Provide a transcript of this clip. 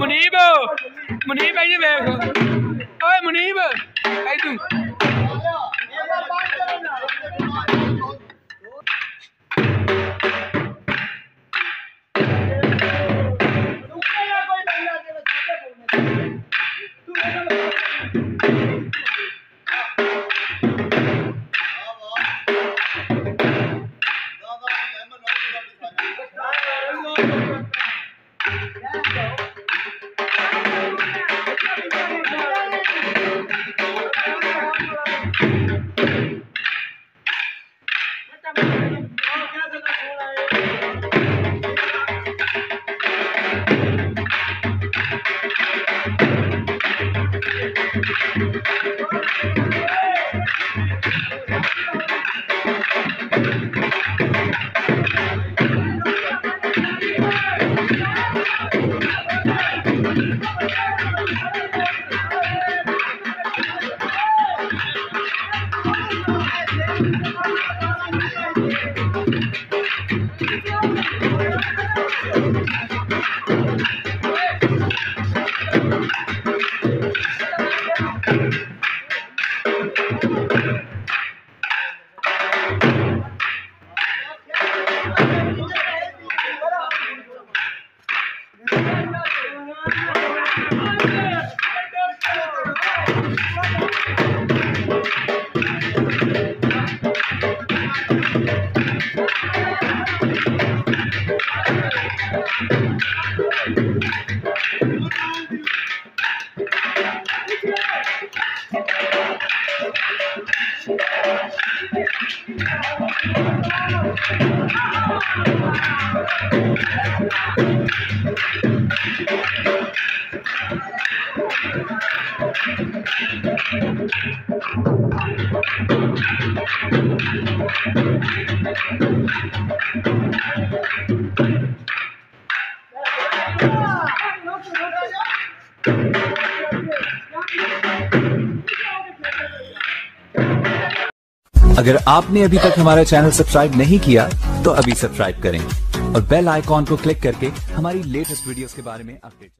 मुनीब मुनीब आइए मेरे को ओए मुनीब आई तू go. Thank you. अगर आपने अभी तक हमारा चैनल सब्सक्राइब नहीं किया तो अभी सब्सक्राइब करें और बेल आइकॉन को क्लिक करके हमारी लेटेस्ट वीडियोस के बारे में अपडेट